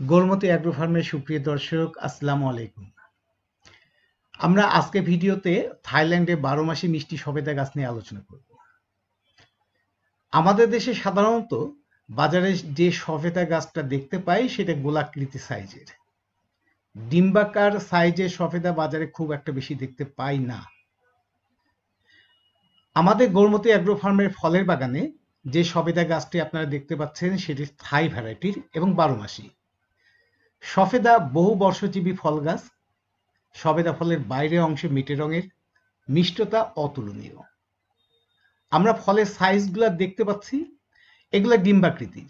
গোলমতি agro ফার্মের সুপ্রিয় দর্শক, আসসালামু আলাইকুম। আমরা আজকে ভিডিওতে থাইল্যান্ডে বারো মাসে মিষ্টি সবেদা গাছ নিয়ে আলোচনা করব। আমাদের দেশে সাধারণত বাজারে যে সফেদা গাছটা দেখতে পাই, সেটা গোলাকৃতি সাইজের। ডিম্বাকার সাইজের সফেদা বাজারে খুব একটা বেশি দেখতে পাই না। আমাদের গোলমতি অ্যাগ্রো ফার্মের ফলের বাগানে যে সবেদা গাছটি আপনারা দেখতে পাচ্ছেন, সেটি থাই ভ্যারাইটির এবং বারো মাসি। সফেদা বহু বর্ষজীবী ফল গাছ। সবেদা ফলের বাইরের অংশে মিটে রঙের, মিষ্টতা অতুলনীয়। আমরা ফলের সাইজগুলো দেখতে পাচ্ছি, এগুলো ডিম্বাকৃতির।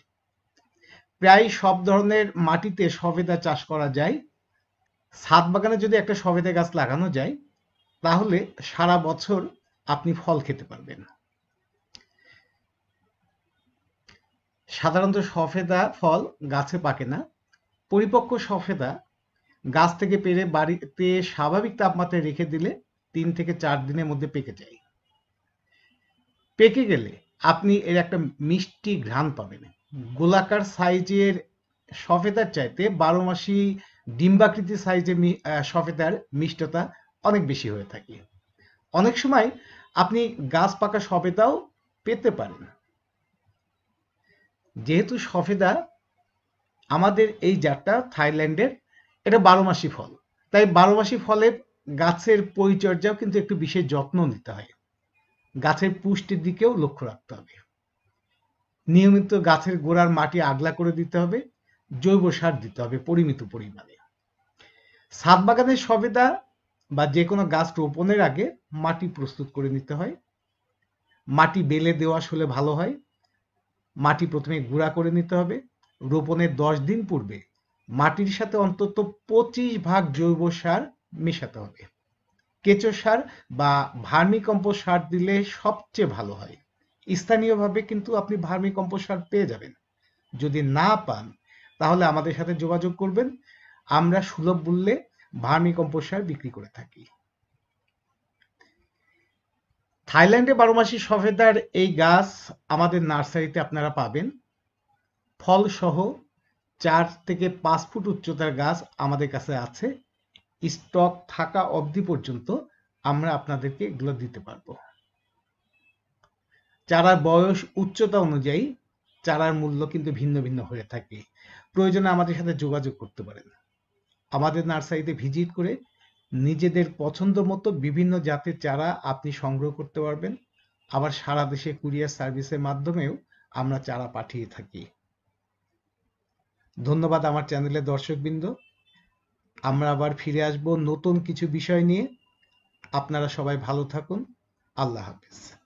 প্রায় সব ধরনের মাটিতে সবেদা চাষ করা যায়। ছাদ বাগানে যদি একটা সবেদা গাছ লাগানো যায়, তাহলে সারা বছর আপনি ফল খেতে পারবেন। সাধারণত সফেদা ফল গাছে পাকে না পরিপক্ক সফেদা গাছ থেকে পেরে বাড়িতে স্বাভাবিক তাপমাত্রায় রেখে দিলে তিন থেকে চার দিনের মধ্যে পেকে যায়। পেকে গেলে আপনি এর একটা মিষ্টি ঘ্রাণ পাবেন। গোলাকার সাইজের সফেদার চাইতে বারো মাসি ডিম্বাকৃতি সাইজের সফেদার মিষ্টতা অনেক বেশি হয়ে থাকে। অনেক সময় আপনি গাছ পাকা সফেদাও পেতে পারেন। যেহেতু সফেদা আমাদের এই জাতটা থাইল্যান্ডের, এটা বারো মাসি ফল। তাই বারো মাসি ফলের গাছের পরিচর্যাও কিন্তু একটু বিশেষ যত্ন নিতে হয়। গাছের পুষ্টির দিকেও লক্ষ্য রাখতে হবে। নিয়মিত গাছের গোড়ার মাটি আগলা করে দিতে হবে, জৈব সার দিতে হবে পরিমিত পরিমাণে। ছাদ বাগানের সবেদা বা যে কোনো গাছ রোপণের আগে মাটি প্রস্তুত করে নিতে হয়। মাটি বেলে দেওয়া হলে ভালো হয়। মাটি প্রথমে গুঁড়া করে নিতে হবে। রোপণের দশ দিন পূর্বে মাটির সাথে অন্তত পঁচিশ ভাগ জৈব সার মেশাতে হবে। কেঁচো সার বা ভার্মি কম্পোস্ট সার দিলে সবচেয়ে ভালো হয়। স্থানীয়ভাবে কিন্তু আপনি ভার্মি কম্পোস্ট সার পেয়ে যাবেন। যদি না পান, তাহলে আমাদের সাথে যোগাযোগ করবেন। আমরা সুলভ মূল্যে ভার্মি কম্পোস্ট সার বিক্রি করে থাকি। থাইল্যান্ডে বারো মাসি সফেদার এই গাছ আমাদের নার্সারিতে আপনারা পাবেন। ফল সহ চার থেকে পাঁচ ফুট উচ্চতার গাছ আমাদের কাছে আছে। স্টক থাকা অবধি পর্যন্ত আমরা আপনাদেরকে এগুলো দিতে পারব। চারার বয়স উচ্চতা অনুযায়ী চারার মূল্য কিন্তু ভিন্ন ভিন্ন হয়ে থাকে। প্রয়োজনে আমাদের সাথে যোগাযোগ করতে পারেন। আমাদের নার্সারিতে ভিজিট করে নিজেদের পছন্দ মতো বিভিন্ন জাতের চারা আপনি সংগ্রহ করতে পারবেন। আবার সারা দেশে কুরিয়ার সার্ভিসের মাধ্যমেও আমরা চারা পাঠিয়ে থাকি। ধন্যবাদ আমার চ্যানেলের দর্শকবৃন্দ। আমরা আবার ফিরে আসব নতুন কিছু বিষয় নিয়ে। আপনারা সবাই ভালো থাকুন। আল্লাহ হাফিজ।